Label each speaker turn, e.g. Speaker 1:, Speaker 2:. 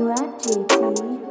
Speaker 1: you at JT.